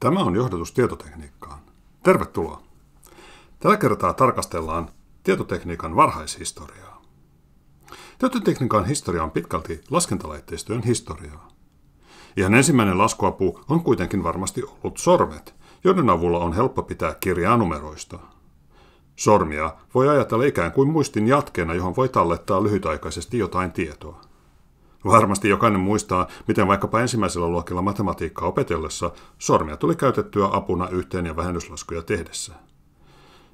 Tämä on johdatus tietotekniikkaan. Tervetuloa. Tällä kertaa tarkastellaan tietotekniikan varhaishistoriaa. Tietotekniikan historia on pitkälti laskentalaitteistojen historiaa. Ihan ensimmäinen laskuapu on kuitenkin varmasti ollut sormet, joiden avulla on helppo pitää kirjaa numeroista. Sormia voi ajatella ikään kuin muistin jatkeena, johon voi tallettaa lyhytaikaisesti jotain tietoa. Varmasti jokainen muistaa, miten vaikkapa ensimmäisellä luokilla matematiikkaa opetellessa sormia tuli käytettyä apuna yhteen- ja vähennyslaskuja tehdessä.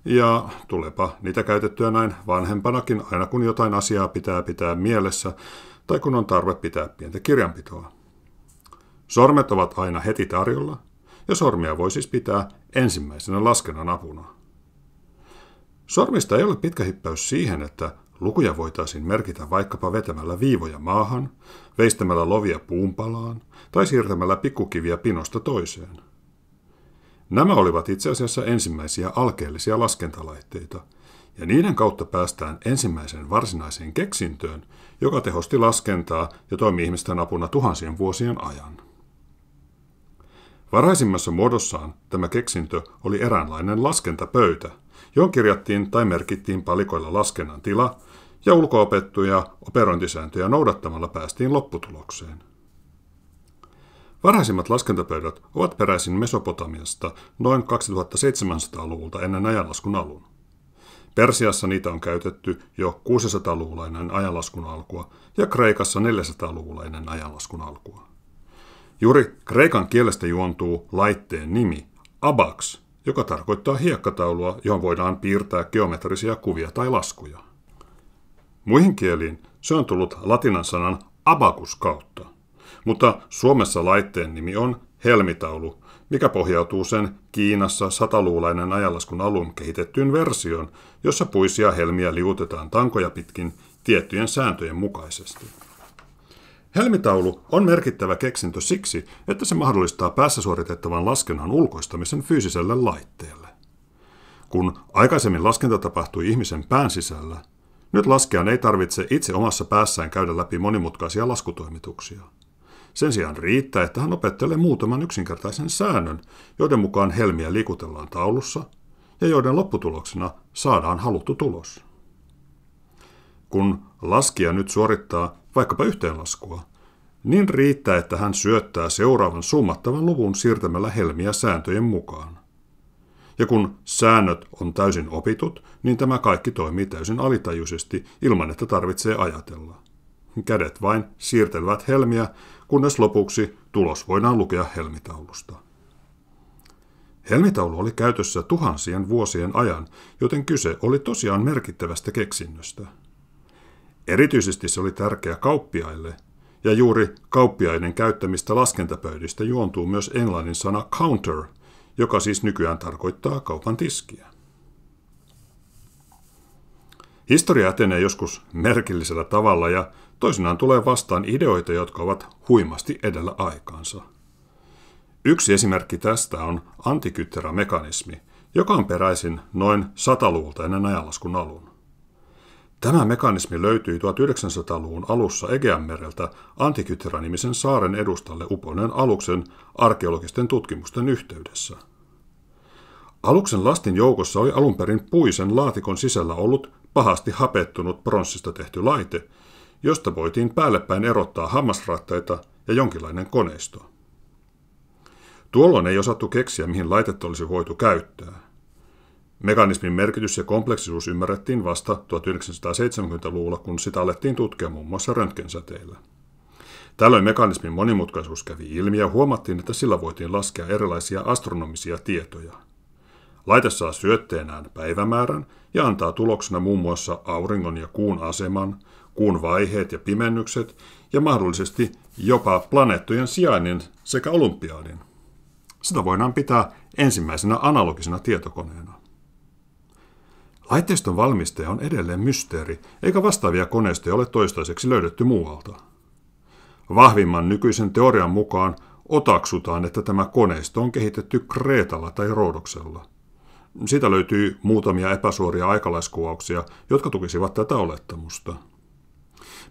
Ja tulepa niitä käytettyä näin vanhempanakin aina kun jotain asiaa pitää pitää mielessä tai kun on tarve pitää pientä kirjanpitoa. Sormet ovat aina heti tarjolla, ja sormia voi siis pitää ensimmäisenä laskennan apuna. Sormista ei ole pitkä hippäys siihen, että lukuja voitaisiin merkitä vaikkapa vetämällä viivoja maahan, veistämällä lovia puunpalaan tai siirtämällä pikkukiviä pinosta toiseen. Nämä olivat itse asiassa ensimmäisiä alkeellisia laskentalaitteita, ja niiden kautta päästään ensimmäiseen varsinaiseen keksintöön, joka tehosti laskentaa ja toimi ihmisten apuna tuhansien vuosien ajan. Varhaisimmassa muodossaan tämä keksintö oli eräänlainen laskentapöytä, johon kirjattiin tai merkittiin palikoilla laskennan tila, ja ulkoopettuja operointisääntöjä noudattamalla päästiin lopputulokseen. Varhaisimmat laskentapöydät ovat peräisin Mesopotamiasta noin 2700-luvulta ennen ajanlaskun alun. Persiassa niitä on käytetty jo 600-luvulla ennen ajanlaskun alkua ja Kreikassa 400-luvulla ennen ajanlaskun alkua. Juuri kreikan kielestä juontuu laitteen nimi abax, joka tarkoittaa hiekkataulua, johon voidaan piirtää geometrisia kuvia tai laskuja. Muihin kieliin se on tullut latinan sanan abakus kautta, mutta Suomessa laitteen nimi on helmitaulu, mikä pohjautuu sen Kiinassa sataluulainen ajanlaskun alun kehitettyyn versioon, jossa puisia helmiä liutetaan tankoja pitkin tiettyjen sääntöjen mukaisesti. Helmitaulu on merkittävä keksintö siksi, että se mahdollistaa päässä suoritettavan laskennan ulkoistamisen fyysiselle laitteelle. Kun aikaisemmin laskenta tapahtui ihmisen pään sisällä, nyt laskijan ei tarvitse itse omassa päässään käydä läpi monimutkaisia laskutoimituksia. Sen sijaan riittää, että hän opettelee muutaman yksinkertaisen säännön, joiden mukaan helmiä liikutellaan taulussa ja joiden lopputuloksena saadaan haluttu tulos. Kun laskija nyt suorittaa vaikkapa yhteenlaskua, niin riittää, että hän syöttää seuraavan summattavan luvun siirtämällä helmiä sääntöjen mukaan. Ja kun säännöt on täysin opitut, niin tämä kaikki toimii täysin alitajuisesti ilman, että tarvitsee ajatella. Kädet vain siirtelevät helmiä, kunnes lopuksi tulos voidaan lukea helmitaulusta. Helmitaulu oli käytössä tuhansien vuosien ajan, joten kyse oli tosiaan merkittävästä keksinnöstä. Erityisesti se oli tärkeä kauppiaille, ja juuri kauppiaiden käyttämistä laskentapöydistä juontuu myös englannin sana counter, joka siis nykyään tarkoittaa kaupan tiskiä. Historia etenee joskus merkillisellä tavalla ja toisinaan tulee vastaan ideoita, jotka ovat huimasti edellä aikaansa. Yksi esimerkki tästä on antikytterämekanismi, joka on peräisin noin 100-luvulta ennen ajanlaskun alun. Tämä mekanismi löytyi 1900-luvun alussa Egeanmereltä Antikythera-nimisen saaren edustalle uponeen aluksen arkeologisten tutkimusten yhteydessä. Aluksen lastin joukossa oli alun perin puisen laatikon sisällä ollut pahasti hapettunut pronssista tehty laite, josta voitiin päällepäin erottaa hammasrattaita ja jonkinlainen koneisto. Tuolloin ei osattu keksiä, mihin laitetta olisi voitu käyttää – Mekanismin merkitys ja kompleksisuus ymmärrettiin vasta 1970-luvulla, kun sitä alettiin tutkia muun muassa röntgensäteillä. Tällöin mekanismin monimutkaisuus kävi ilmi ja huomattiin, että sillä voitiin laskea erilaisia astronomisia tietoja. Laite saa syötteenään päivämäärän ja antaa tuloksena muun muassa auringon ja kuun aseman, kuun vaiheet ja pimennykset ja mahdollisesti jopa planeettojen sijainnin sekä olympiaadin. Sitä voidaan pitää ensimmäisenä analogisena tietokoneena. Laitteiston valmistaja on edelleen mysteeri, eikä vastaavia koneistoja ole toistaiseksi löydetty muualta. Vahvimman nykyisen teorian mukaan otaksutaan, että tämä koneisto on kehitetty Kreetalla tai Roodoksella. Siitä löytyy muutamia epäsuoria aikalaiskuvauksia, jotka tukisivat tätä olettamusta.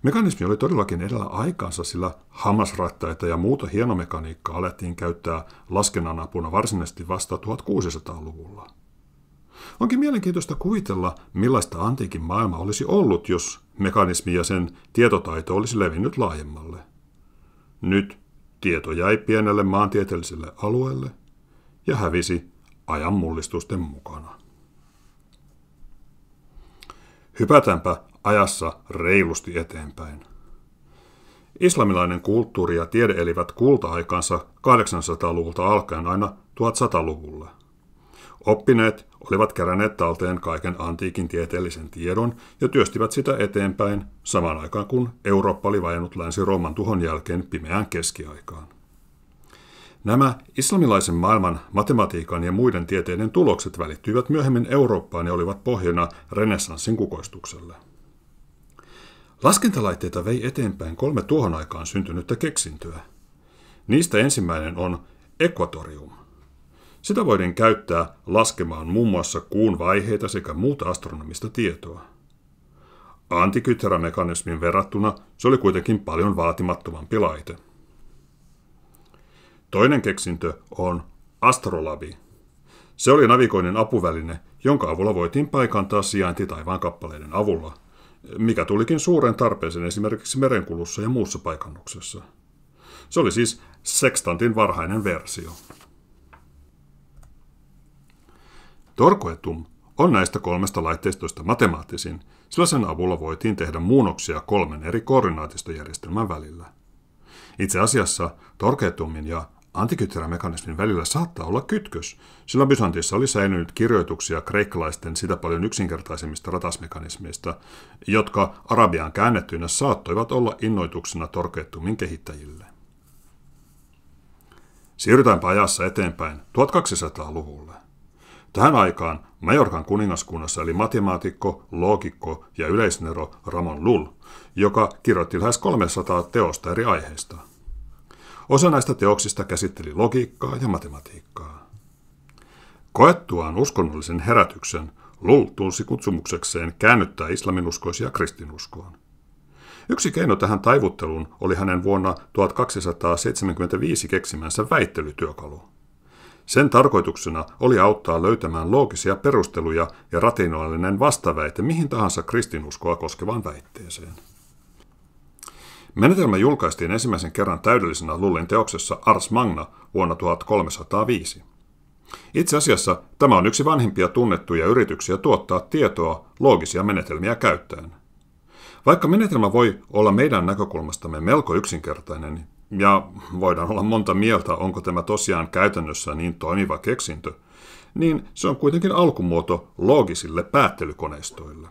Mekanismi oli todellakin edellä aikansa, sillä hammasrattaita ja muuta hienomekaniikkaa alettiin käyttää laskennan apuna varsinaisesti vasta 1600-luvulla. Onkin mielenkiintoista kuvitella, millaista antiikin maailma olisi ollut, jos mekanismi ja sen tietotaito olisi levinnyt laajemmalle. Nyt tieto jäi pienelle maantieteelliselle alueelle ja hävisi ajan mullistusten mukana. Hypätäänpä ajassa reilusti eteenpäin. Islamilainen kulttuuri ja tiede elivät kulta-aikansa 800-luvulta alkaen aina 1100-luvulle. Oppineet olivat keränneet talteen kaiken antiikin tieteellisen tiedon ja työstivät sitä eteenpäin samaan aikaan kun Eurooppa oli vajannut Länsi-Rooman tuhon jälkeen pimeään keskiaikaan. Nämä islamilaisen maailman matematiikan ja muiden tieteiden tulokset välittyivät myöhemmin Eurooppaan ja olivat pohjana renessanssin kukoistukselle. Laskentalaitteita vei eteenpäin kolme tuohon aikaan syntynyttä keksintöä. Niistä ensimmäinen on ekvatorium. Sitä voidaan käyttää laskemaan muun muassa kuun vaiheita sekä muuta astronomista tietoa. Antikytheramekanismin verrattuna se oli kuitenkin paljon vaatimattomampi laite. Toinen keksintö on astrolabi. Se oli navigoinnin apuväline, jonka avulla voitiin paikantaa sijainti taivaan kappaleiden avulla, mikä tulikin suuren tarpeeseen esimerkiksi merenkulussa ja muussa paikannuksessa. Se oli siis sextantin varhainen versio. Torkoetum on näistä kolmesta laitteistosta matemaattisin, sillä sen avulla voitiin tehdä muunnoksia kolmen eri koordinaatistojärjestelmän välillä. Itse asiassa Torkeetumin ja antikyttärämekanismin välillä saattaa olla kytkös, sillä Byzantissa oli säilynyt kirjoituksia kreikkalaisten sitä paljon yksinkertaisemmista ratasmekanismeista, jotka arabiaan käännettyinä saattoivat olla innoituksena Torkeetumin kehittäjille. Siirrytäänpä ajassa eteenpäin 1200-luvulle. Tähän aikaan Majorkan kuningaskunnassa eli matemaatikko, loogikko ja yleisnero Ramon Lull, joka kirjoitti lähes 300 teosta eri aiheista. Osa näistä teoksista käsitteli logiikkaa ja matematiikkaa. Koettuaan uskonnollisen herätyksen, Lull tunsi kutsumuksekseen käännyttää islaminuskoisia kristinuskoon. Yksi keino tähän taivutteluun oli hänen vuonna 1275 keksimänsä väittelytyökalu – sen tarkoituksena oli auttaa löytämään loogisia perusteluja ja rationaalinen vastaväite mihin tahansa kristinuskoa koskevaan väitteeseen. Menetelmä julkaistiin ensimmäisen kerran täydellisenä Lullin teoksessa Ars Magna vuonna 1305. Itse asiassa tämä on yksi vanhimpia tunnettuja yrityksiä tuottaa tietoa loogisia menetelmiä käyttäen. Vaikka menetelmä voi olla meidän näkökulmastamme melko yksinkertainen, ja voidaan olla monta mieltä, onko tämä tosiaan käytännössä niin toimiva keksintö, niin se on kuitenkin alkumuoto loogisille päättelykoneistoille.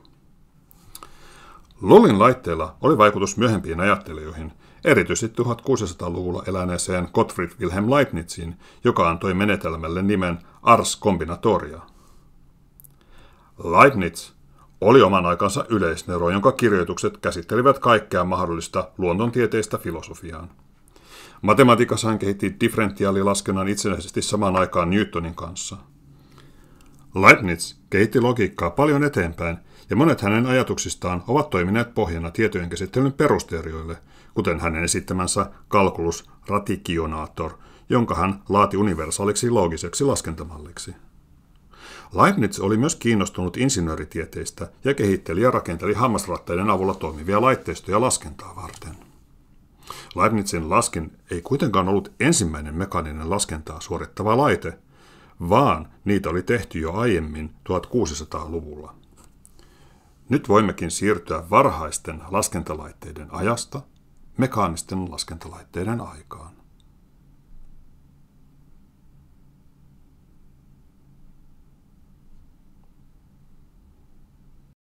Lullin laitteella oli vaikutus myöhempiin ajattelijoihin, erityisesti 1600-luvulla eläneeseen Gottfried Wilhelm Leibnizin, joka antoi menetelmälle nimen Ars Combinatoria. Leibniz oli oman aikansa yleisnero, jonka kirjoitukset käsittelivät kaikkea mahdollista luonnontieteistä filosofiaan. Matematiikassa hän kehitti differentiaalilaskennan itsenäisesti samaan aikaan Newtonin kanssa. Leibniz kehitti logiikkaa paljon eteenpäin, ja monet hänen ajatuksistaan ovat toimineet pohjana tietojen käsittelyn perusteerioille, kuten hänen esittämänsä kalkulus ratikionator, jonka hän laati universaaliksi loogiseksi laskentamalliksi. Leibniz oli myös kiinnostunut insinööritieteistä ja kehitteli ja rakenteli hammasrattaiden avulla toimivia laitteistoja laskentaa varten. Leibnizin laskin ei kuitenkaan ollut ensimmäinen mekaaninen laskentaa suorittava laite, vaan niitä oli tehty jo aiemmin 1600-luvulla. Nyt voimmekin siirtyä varhaisten laskentalaitteiden ajasta mekaanisten laskentalaitteiden aikaan.